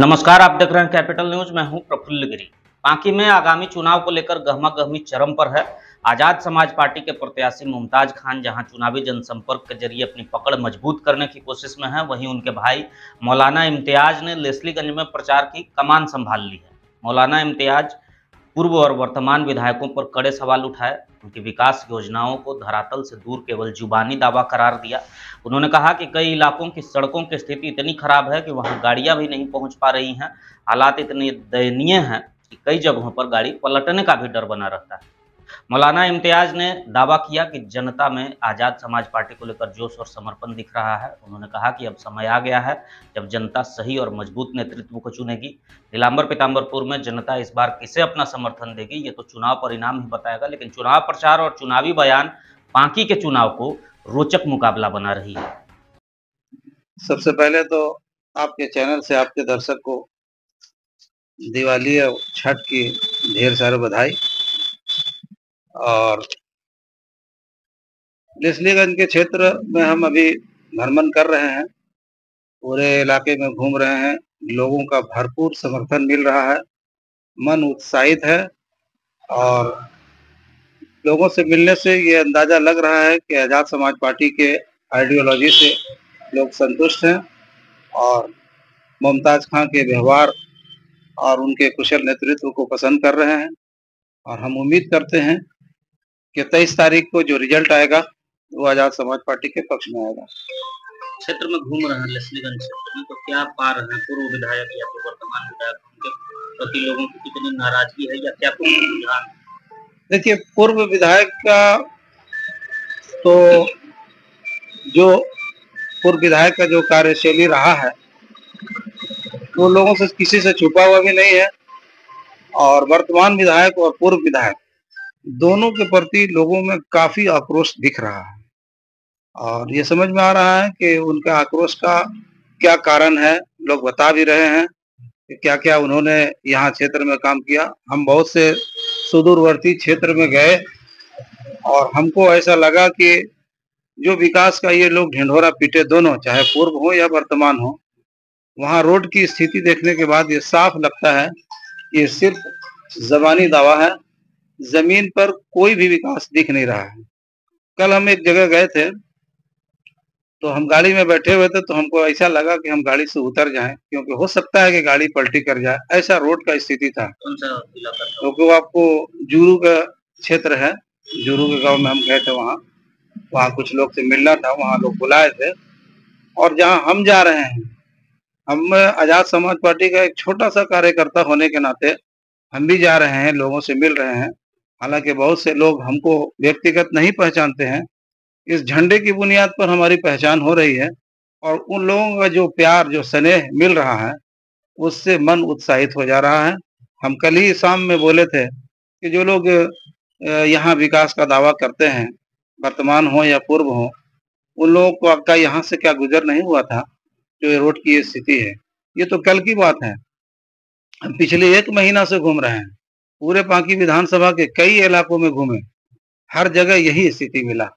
नमस्कार, आप देख रहे हैं कैपिटल न्यूज़ मैं हूँ प्रफुल्ल गिरी। बाकी में आगामी चुनाव को लेकर गहमा गहमी चरम पर है। आज़ाद समाज पार्टी के प्रत्याशी मुमताज़ खान, जहाँ चुनावी जनसंपर्क के ज़रिए अपनी पकड़ मज़बूत करने की कोशिश में है, वहीं उनके भाई मौलाना इम्तियाज़ ने लेस्लीगंज में प्रचार की कमान संभाल ली है। मौलाना इम्तियाज़ पूर्व और वर्तमान विधायकों पर कड़े सवाल उठाए। उनकी विकास योजनाओं को धरातल से दूर केवल जुबानी दावा करार दिया। उन्होंने कहा कि कई इलाकों की सड़कों की स्थिति इतनी खराब है कि वहाँ गाड़ियाँ भी नहीं पहुँच पा रही हैं। हालात इतने दयनीय हैं कि कई जगहों पर गाड़ी पलटने का भी डर बना रहता है। मौलाना इम्तियाज़ ने दावा किया कि जनता में आज़ाद समाज पार्टी को लेकर जोश और समर्पण दिख रहा है। उन्होंने कहा कि अब समय आ गया है जब जनता सही और मज़बूत नेतृत्व को चुनेगी। नीलाम्बर पीताम्बरपुर में जनता इस बार किसे अपना समर्थन देगी, ये तो चुनाव परिणाम ही बताएगा, लेकिन चुनाव प्रचार और चुनावी बयान बाकी के चुनाव को रोचक मुकाबला बना रही है। सबसे पहले तो आपके चैनल से आपके दर्शक को दिवाली और छठ की ढेर सारे बधाई। और लिसलीगंज के क्षेत्र में हम अभी भ्रमण कर रहे हैं। पूरे इलाके में घूम रहे हैं। लोगों का भरपूर समर्थन मिल रहा है। मन उत्साहित है और लोगों से मिलने से ये अंदाज़ा लग रहा है कि आज़ाद समाज पार्टी के आइडियोलॉजी से लोग संतुष्ट हैं और मुमताज़ खां के व्यवहार और उनके कुशल नेतृत्व को पसंद कर रहे हैं और हम उम्मीद करते हैं कि तेईस तारीख को जो रिज़ल्ट आएगा वो आज़ाद समाज पार्टी के पक्ष में आएगा। क्षेत्र में घूम रहे हैं लसलीगंज क्षेत्र में तो क्या पा रहे हैं पूर्व विधायक या फिर वर्तमान विधायक उनके प्रति लोगों की कितनी नाराज़गी है या क्या कुछ रुझान देखिए पूर्व विधायक का तो जो पूर्व विधायक का जो कार्यशैली रहा है वो लोगों से किसी से छुपा हुआ भी नहीं है। और वर्तमान विधायक और पूर्व विधायक दोनों के प्रति लोगों में काफ़ी आक्रोश दिख रहा है। और ये समझ में आ रहा है कि उनका आक्रोश का क्या कारण है, लोग बता भी रहे हैं कि क्या क्या उन्होंने यहाँ क्षेत्र में काम किया। हम बहुत से सुदूरवर्ती क्षेत्र में गए और हमको ऐसा लगा कि जो विकास का ये लोग ढिंढोरा पीटे दोनों, चाहे पूर्व हो या वर्तमान हो, वहाँ रोड की स्थिति देखने के बाद ये साफ़ लगता है ये सिर्फ़ जबानी दावा है। ज़मीन पर कोई भी विकास दिख नहीं रहा है। कल हम एक जगह गए थे तो हम गाड़ी में बैठे हुए थे तो हमको ऐसा लगा कि हम गाड़ी से उतर जाएँ क्योंकि हो सकता है कि गाड़ी पलटी कर जाए। ऐसा रोड का स्थिति था। क्योंकि वो आपको जूरू का क्षेत्र है जूरू के गाँव में हम गए थे वहाँ। वहाँ कुछ लोग से मिलना था वहाँ लोग बुलाए थे। और जहाँ हम जा रहे हैं हम आज़ाद समाज पार्टी का एक छोटा सा कार्यकर्ता होने के नाते हम भी जा रहे हैं लोगों से मिल रहे हैं। हालाँकि बहुत से लोग हमको व्यक्तिगत नहीं पहचानते हैं। इस झंडे की बुनियाद पर हमारी पहचान हो रही है और उन लोगों का जो प्यार, जो स्नेह मिल रहा है, उससे मन उत्साहित हो जा रहा है। हम कल ही शाम में बोले थे कि जो लोग यहाँ विकास का दावा करते हैं, वर्तमान हो या पूर्व हो, उन लोगों को आपका यहाँ से क्या गुजर नहीं हुआ था, जो रोड की स्थिति है? ये तो कल की बात है। हम पिछले एक महीना से घूम रहे हैं। पूरे पांकी विधानसभा के कई इलाकों में घूमे। हर जगह यही स्थिति मिला।